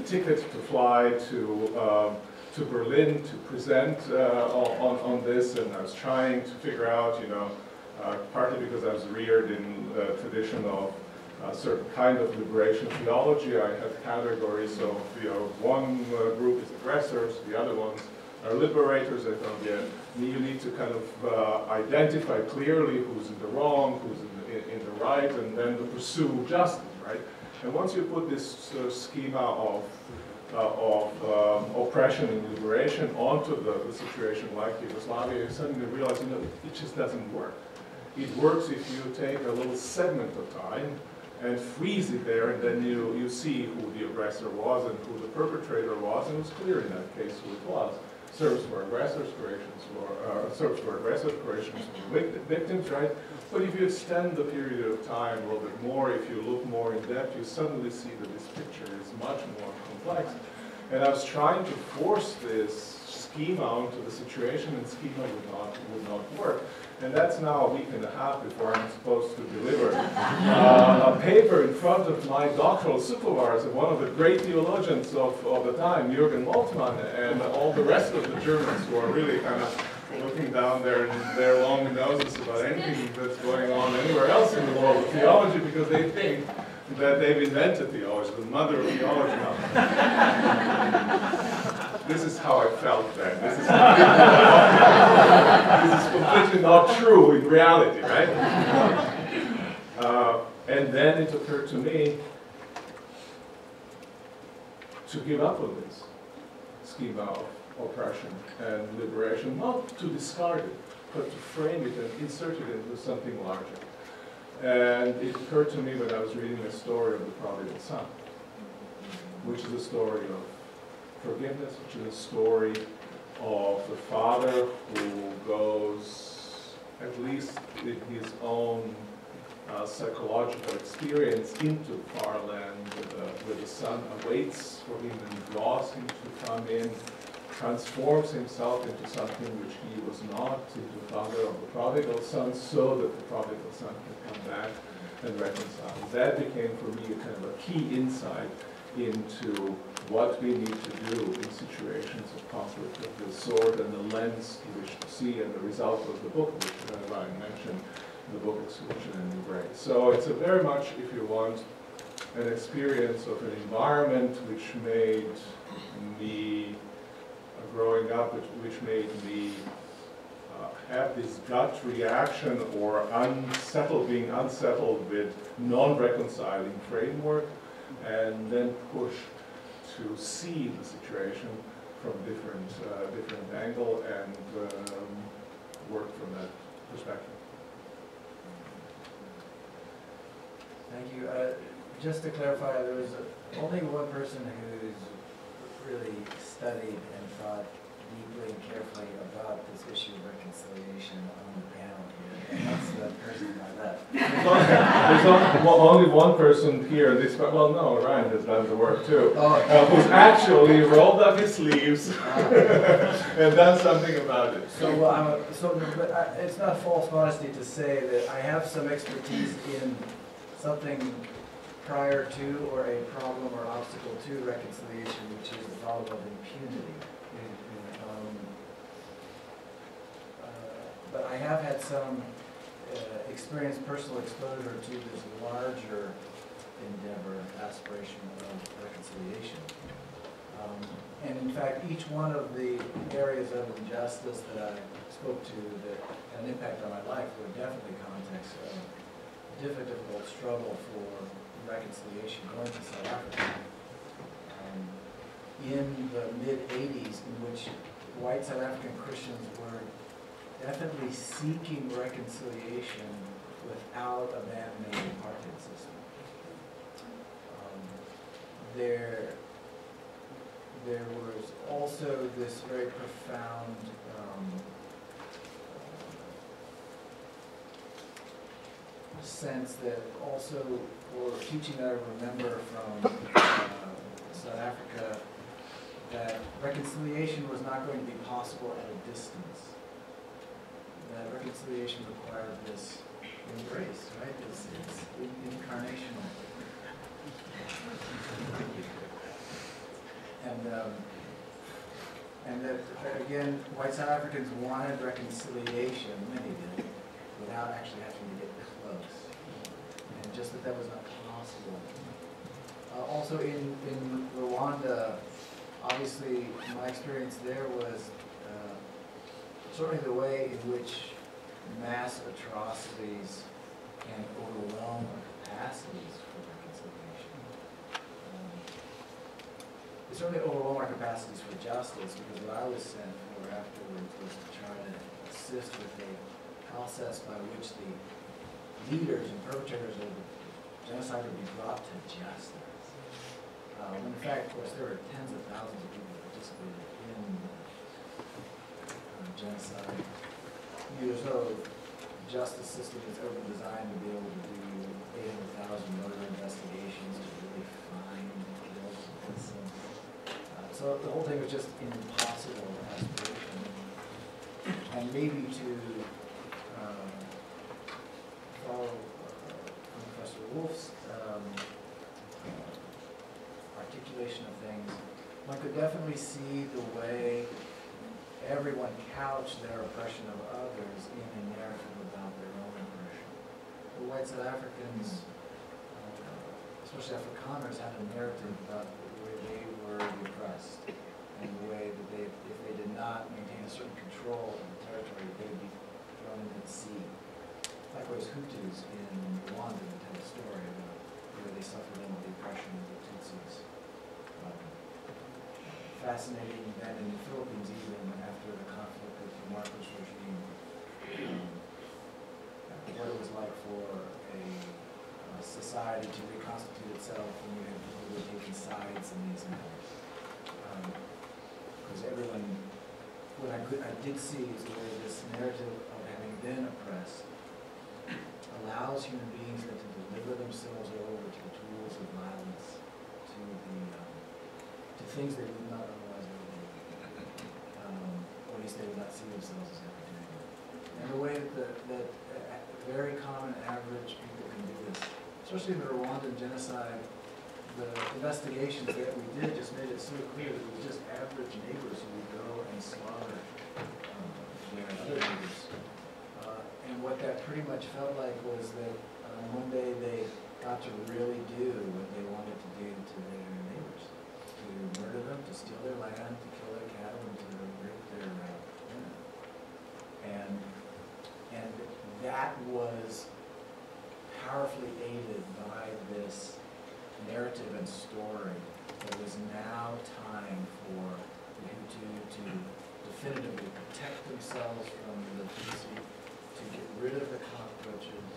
ticket to fly to um, to Berlin to present uh, on, on this, and I was trying to figure out, you know, uh, partly because I was reared in a tradition of a certain kind of liberation theology. I had categories of, you know, one uh, group is aggressors, the other ones are liberators. I thought, yeah, you need to kind of uh, identify clearly who's in the wrong, who's in the, in the right, and then to pursue justice, right? And once you put this uh, schema of uh, of um, oppression and liberation onto the, the, situation like Yugoslavia, you suddenly realize, you know, it just doesn't work. It works if you take a little segment of time and freeze it there, and then you, you see who the aggressor was and who the perpetrator was, and it was clear in that case who it was. Serbs were aggressors, Croatians were, uh, Serbs were aggressors, Croatians were victims, right? But if you extend the period of time a little bit more, if you look more in depth, you suddenly see that this picture is much more complex. And I was trying to force this schema onto the situation, and schema would not, would not work. And that's now a week and a half before I'm supposed to deliver uh, a paper in front of my doctoral supervisor, one of the great theologians of, of the time, Jürgen Moltmann, and all the rest of the Germans who are really kind of looking down their, their long noses about anything that's going on anywhere else in the world of theology because they think that they've invented theology, the mother of theology. this is how I felt then. This is this is completely not true in reality, right? Uh, and then it occurred to me to give up on this scheme of oppression and liberation, not to discard it, but to frame it and insert it into something larger. And it occurred to me when I was reading the story of the prodigal son, which is a story of forgiveness, which is a story of the father who goes, at least in his own uh, psychological experience, into far land the, where the son awaits for him and draws him to come in transforms himself into something which he was not, into the father of the prodigal son, so that the prodigal son can come back and reconcile. That became for me a kind of a key insight into what we need to do in situations of conflict of this sort and the lens through which to see and the result of the book which uh, Ryan mentioned, the book Exclusion and Embrace. So it's a very much, if you want, an experience of an environment which made me growing up which, which made me uh, have this gut reaction or unsettled, being unsettled with non-reconciling framework and then push to see the situation from different, uh, different angle and um, work from that perspective. Thank you. Uh, just to clarify, there was only one person who's really studied and thought deeply and carefully about this issue of reconciliation on the panel that's the person I left. There's only, well, only one person here. This well, no, Ryan has done the work too. Oh. Uh, who's actually rolled up his sleeves and done something about it. So, uh, so but I, it's not false modesty to say that I have some expertise in something prior to or a problem or obstacle to reconciliation, which is the problem of impunity. Um, uh, but I have had some uh, experience, personal exposure to this larger endeavor, aspiration of reconciliation. Um, and in fact, each one of the areas of injustice that I spoke to that had an impact on my life were definitely contexts of difficult struggle for reconciliation going to South Africa um, in the mid-80s in which white South African Christians were seeking reconciliation without abandoning the apartheid system. Um, there, there was also this very profound um, sense that also or teaching that I remember from uh, South Africa that reconciliation was not going to be possible at a distance. That reconciliation required this embrace, right? It's, it's incarnational. um, and that, again, white South Africans wanted reconciliation, many did, without actually having to get close. And just that that was not possible. Uh, also in, in Rwanda, obviously, my experience there was, certainly the way in which mass atrocities can overwhelm our capacities for reconciliation. Um, certainly overwhelm our capacities for justice, because what I was sent for afterwards was to try to assist with a process by which the leaders and perpetrators of the genocide would be brought to justice. When in fact, of course, there were tens of thousands of people that participated in the genocide. Neither so justice system is ever designed to be able to do eight hundred thousand murder investigations to really find guilt and. Uh, So the whole thing was just impossible aspiration. And maybe to, um, follow uh, Professor Volf's, um, articulation of things, one could definitely see the way everyone couched their oppression of others in a narrative about their own oppression. The white South Africans, uh, especially Afrikaners, had a narrative about where they were oppressed and the way that they, if they did not maintain a certain control of the territory, they would be thrown into the sea. Likewise, Hutus in Rwanda tell a story about where they suffered under the oppression of the Tutsis. Um, fascinating then in the Philippines even after the conflict with the Marcos regime. um, What it was like for a uh, society to reconstitute itself when you had people who were taking sides in these matters. Because everyone, what I could, I did see is the way this narrative of having been oppressed allows human beings to deliver themselves over to the tools of violence, to the, um, to things they would not otherwise do. Um, or at least they would not see themselves as ever doing. And the way that, the, that uh, very common average people can do this, especially in the Rwandan genocide, the investigations that we did just made it so clear that it was just average neighbors who would go and slaughter um, other neighbors. Uh, And what that pretty much felt like was that um, one day they got to really do what they wanted to do to their murder them, to steal their land, to kill their cattle, and to rape their uh, women. And, and that was powerfully aided by this narrative and story. It was now time for the Hutu to definitively protect themselves from the Tutsi, to get rid of the cockroaches,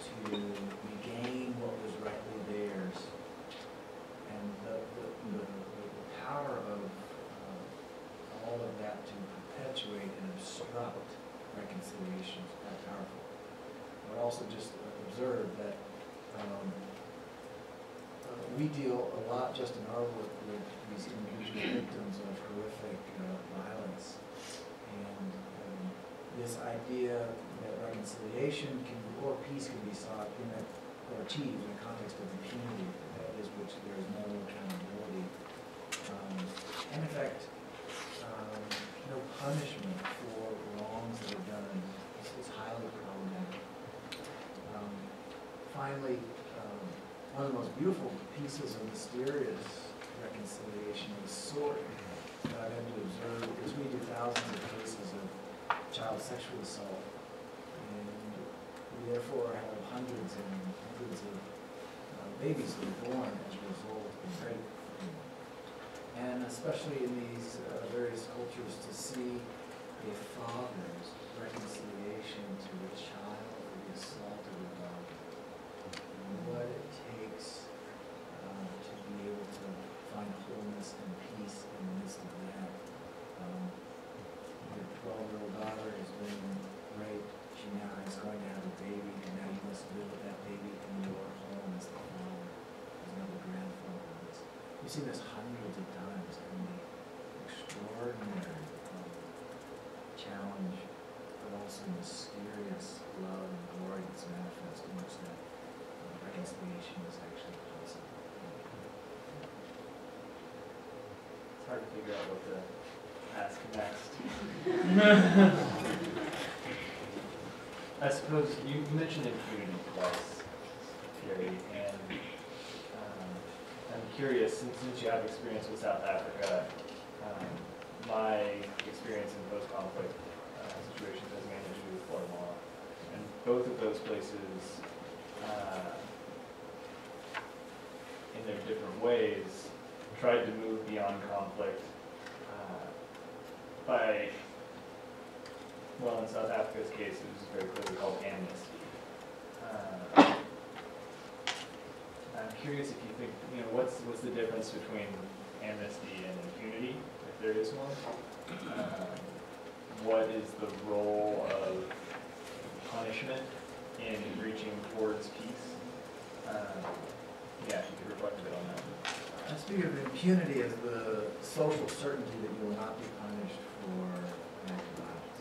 to regain what was rightly theirs. And the, the, the, the power of uh, all of that to perpetuate and obstruct reconciliation is quite powerful. But also just observe that um, we deal a lot just in our work with these individual victims of horrific uh, violence. And um, this idea that reconciliation can, or peace can be sought in a, or achieved in the context of impunity, that is which there is no accountability. Um, and in fact, um, no punishment for wrongs that are done is, is highly problematic. Um, finally, um, one of the most beautiful pieces of mysterious reconciliation of the sort that I've had to observe is we do thousands of cases of child sexual assault. And we therefore have hundreds and hundreds of uh, babies that are born as a result of rape. And especially in these uh, various cultures, to see a father's reconciliation to a child who is assaulted or daughter what it takes uh, to be able to find wholeness and peace in the midst of that. Um, Your twelve-year-old daughter has been raped, she now is going to have a baby, and now you must live with that baby in your home as the father, as another grandfather. We've seen this hundreds of times, and the extraordinary um, challenge, but also mysterious love and glory that's manifest in which that uh, reconciliation is actually possible. It's hard to figure out what to ask next. I suppose you you mentioned impunity twice, Gary, and um, curious, since, since you have experience with South Africa, um, my experience in post-conflict uh, situations has mainly to do with Guatemala. And both of those places, uh, in their different ways, tried to move beyond conflict uh, by, well, in South Africa's case, it was very clearly called amnesty. Uh, I'm curious if you think, you know, what's, what's the difference between amnesty and impunity, if there is one? Um, What is the role of punishment in reaching towards peace? Um, Yeah, if you could reflect a bit on that. I speak of impunity as the social certainty that you will not be punished for an act of violence.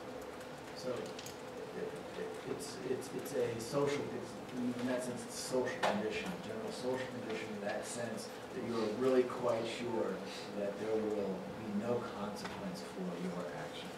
So it- it- it's, it's, a social, it's, in that sense, it's a social condition, a general social condition in that sense, that you are really quite sure that there will be no consequence for your actions.